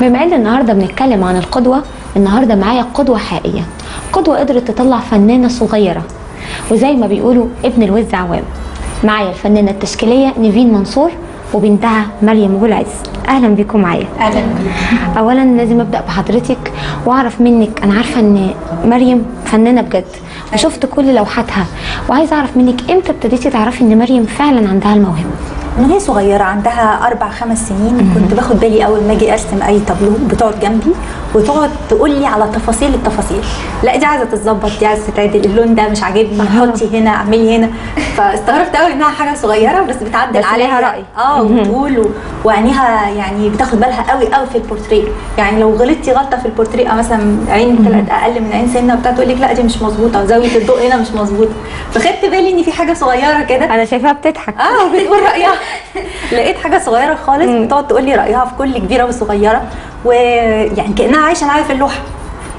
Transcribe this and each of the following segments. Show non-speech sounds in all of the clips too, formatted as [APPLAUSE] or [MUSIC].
بما ان النهارده بنتكلم عن القدوة النهارده معايا قدوة حقيقية. قدوة قدرت تطلع فنانة صغيرة. وزي ما بيقولوا ابن الوز عوام. معايا الفنانة التشكيلية نيفين منصور وبنتها مريم ابو العز أهلا بيكم معايا. أهلا. اولا لازم أبدأ بحضرتك وأعرف منك أنا عارفة إن مريم فنانة بجد. وشفت كل لوحاتها. وعايزه أعرف منك إمتى ابتديتي تعرفي إن مريم فعلا عندها الموهبة؟ من هي صغيرة عندها أربع خمس سنين. كنت باخد بالي أول ما أجي أرسم أي تابلو بتقعد جنبي وتقعد تقول لي على تفاصيل التفاصيل. لا دي عايزة تتظبط دي عايزة تتعدل. اللون ده مش عاجبني. حطي هنا اعملي هنا. فاستغربت قوي إنها حاجة صغيرة بس بتعدل عليها. رأي. آه وبتقول و- وعينيها يعني بتاخد بالها قوي قوي في البورتريه. يعني لو غلطتي غلطة في البورتريه أو مثلا عين طلعت أقل من عين سنة وبتاع تقول لك لا دي مش مظبوطة زاوية الضوء هنا مش مظبوطة. فخدت بالي إن في حاجة صغيرة كده. أنا شايفاها بتضحك. آه بتقول رأيها. [LAUGHS] لقيت حاجة صغيرة خالص بتقعد تقول لي رأيها في كل كبيرة وصغيرة ويعني كأنها عايشة معايا في اللوحة.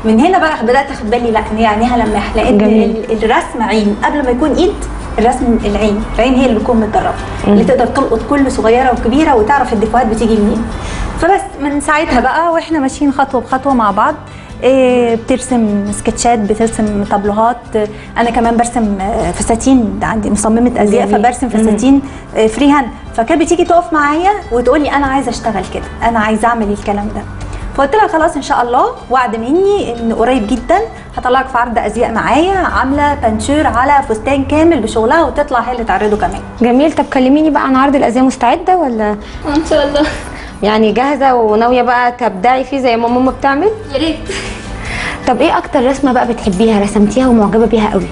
من هنا بقى بدأت أخد بالي لا إن عينيها لماح لأن الرسم عين قبل ما يكون إيد الرسم العين العين هي اللي بتكون متدربة. اللي تقدر تلقط كل صغيرة وكبيرة وتعرف الديفوهات بتيجي منين. فبس من ساعتها بقى وإحنا ماشيين خطوة بخطوة مع بعض بترسم سكتشات بترسم طابلوهات أنا كمان برسم آه، فساتين. عندي مصممة أزياء جميل. فبرسم فساتين آه، free hand. فكانت بتيجي تقف معايا وتقول لي أنا عايزة أشتغل كده أنا عايزة أعمل الكلام ده. فقلت لها خلاص إن شاء الله وعد مني إن قريب جدا هطلعك في عرض أزياء معايا عاملة بانشور على فستان كامل بشغلها وتطلع هي اللي تعرضه كمان. جميل. طب كلميني بقى عن عرض الأزياء مستعدة ولا؟ إن شاء الله. يعني جاهزة وناوية بقى تبدعي فيه زي ما ماما بتعمل؟ يا ريت. طب إيه أكتر رسمة بقى بتحبيها رسمتيها ومعجبة بيها قوي؟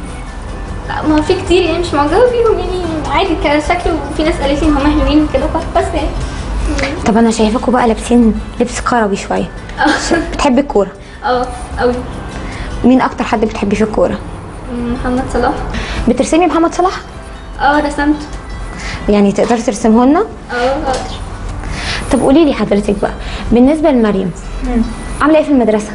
لا ما في كتير يعني مش معجبة بيهم يعني عادي كشكل وفي ناس قالت لي إن هم حلوين كده بس يعني. طب أنا شايفاكوا بقى لابسين لبس كروي شوية. بتحبي الكورة؟ آه قوي. مين أكتر حد بتحبيه في الكورة؟ محمد صلاح. بترسمي محمد صلاح؟ آه رسمت يعني تقدري ترسمه لنا آه قادر طب قولي لي حضرتك بقى بالنسبة لمريم عاملة إيه في المدرسة؟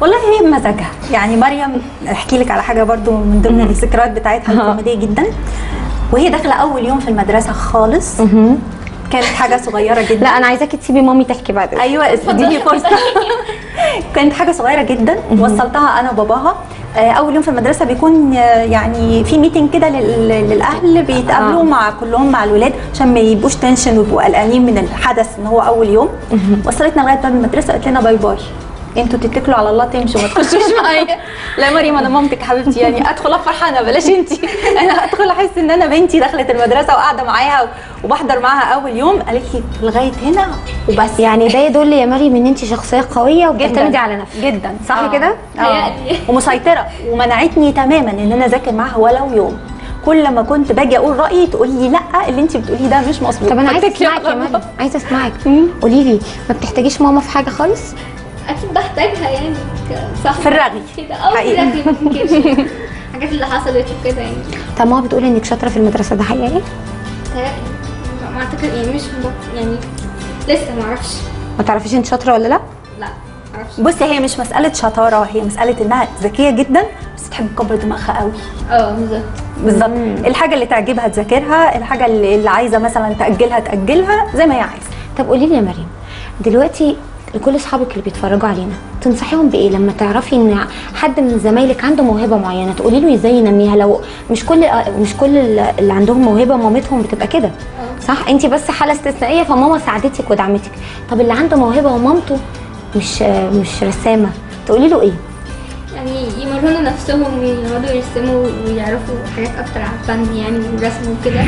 والله هي بمزاجها يعني مريم أحكي لك على حاجة برضو من ضمن الذكريات بتاعتها الكوميدية جدا. وهي داخلة أول يوم في المدرسة خالص. كانت حاجة صغيرة جدا. لا أنا عايزاكي تسيبي مامي تحكي بعد. أيوه اديني فرصة. [LAUGHS] كانت حاجة صغيرة جدا. وصلتها أنا وباباها. أول يوم في المدرسة بيكون آه، يعني في meeting كده لل- للأهل بيتقابلوا آه. مع كلهم مع الولاد عشان ما يبقوش tension ويبقوا قلقانين من الحدث إن هو أول يوم. وصلتنا لغاية باب المدرسة قالت لنا bye bye. أنتوا تتكلوا على الله تمشوا ما تخشوش [LAUGHS] معايا. لا يا مريم أنا مامتك حبيبتي يعني أدخل فرحانه بلاش انت [LAUGHS] أنا أدخل أحس إن أنا بنتي دخلت المدرسة وقاعدة معاها وبحضر معاها أول يوم. قالت لي لغاية هنا وبس. يعني ده يدل يا مريم إن انت شخصية قوية وبتعتمدي على نفسك. جدا. صح آه. كده؟ متهيألي. ومسيطرة. ومنعتني تماما إن أنا أذاكر معاها ولو يوم. كل ما كنت باجي أقول رأيي تقول لي لأ اللي انت بتقوليه ده مش مظبوط. طب أنا عايزة أسمعك يا. مريم. عايزة أسمعك. قولي لي ما بتحتاجيش ماما في حاجة خالص؟ أكيد بحتاجها يعني صح في الرغي. كده. آه في. الرغي [LAUGHS] الحاجات اللي حصلت وكده يعني. طب ماما بتقول إنك شاطرة في المدرسة ده حقيقي؟ متهيألي. ما أعتقد يعني مش يعني لسه ما أعرفش. ما تعرفيش إنت شاطرة ولا لأ؟ لا ما أعرفش. بصي هي مش مسألة شطارة هي مسألة إنها ذكية جدا بس تحب تكبر دماغها قوي. آه بالظبط. بالظبط. الحاجة اللي تعجبها تذاكرها الحاجة اللي, اللي عايزة مثلا تأجلها تأجلها زي ما هي عايزة. طب قولي لي يا مريم دلوقتي لكل أصحابك اللي بيتفرجوا علينا. تنصحيهم بإيه؟ لما تعرفي إن حد من زمايلك عنده موهبة معينة تقولي له إزاي ينميها. لو مش كل مش كل اللي عندهم موهبة مامتهم بتبقى كده. صح؟ انت بس حالة استثنائية فماما ساعدتك ودعمتك. طب اللي عنده موهبة ومامته مش مش رسامة تقولي له إيه؟ يعني يمرنوا نفسهم ويقعدوا يرسموا ويعرفوا حاجات أكتر عن الفن يعني والرسم وكده.